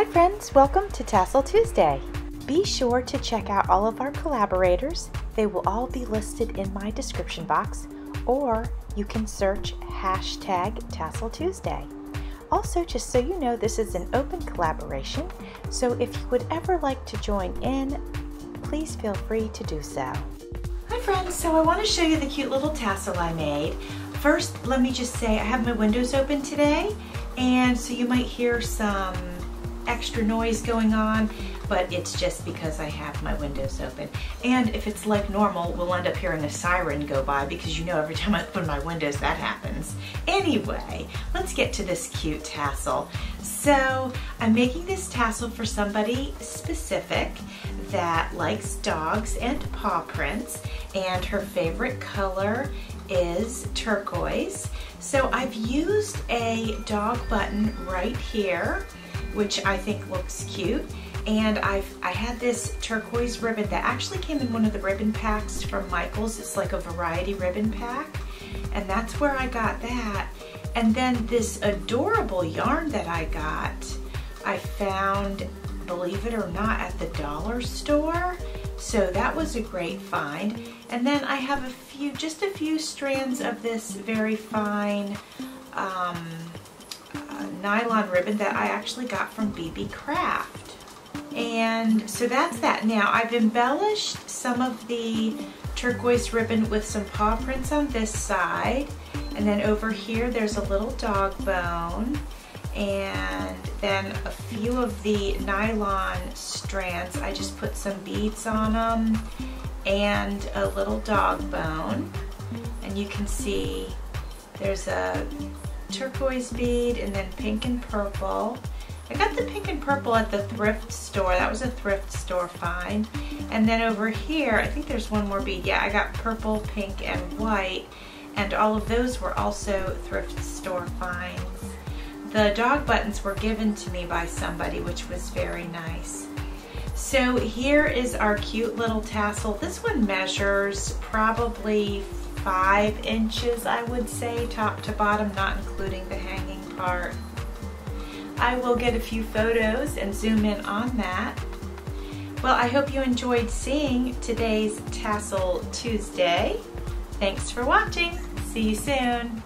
Hi friends, welcome to Tassel Tuesday. Be sure to check out all of our collaborators. They will all be listed in my description box or you can search hashtag Tassel Tuesday. Also, just so you know, this is an open collaboration, so if you would ever like to join in, please feel free to do so. Hi friends, so I want to show you the cute little tassel I made. First, let me just say I have my windows open today, and so you might hear some extra noise going on, but it's just because I have my windows open. And if it's like normal, we'll end up hearing a siren go by because you know every time I open my windows that happens. Anyway, let's get to this cute tassel. So I'm making this tassel for somebody specific that likes dogs and paw prints and her favorite color is turquoise. So I've used a dog button right here which I think looks cute. And I've I had this turquoise ribbon that actually came in one of the ribbon packs from Michaels. It's like a variety ribbon pack. And that's where I got that. And then this adorable yarn that I got, I found, believe it or not, at the dollar store. So that was a great find. And then I have a few, just a few strands of this very fine um, nylon ribbon that I actually got from Beebeecraft. And so that's that. Now I've embellished some of the turquoise ribbon with some paw prints on this side. And then over here there's a little dog bone. And then a few of the nylon strands, I just put some beads on them and a little dog bone. And you can see there's a turquoise bead and then pink and purple. I got the pink and purple at the thrift store. That was a thrift store find. And then over here, I think there's one more bead. Yeah, I got purple, pink, and white. And all of those were also thrift store finds. The dog buttons were given to me by somebody, which was very nice. So here is our cute little tassel. This one measures probably five inches, I would say, top to bottom, not including the hanging part. I will get a few photos and zoom in on that. Well, I hope you enjoyed seeing today's Tassel Tuesday. Thanks for watching. See you soon.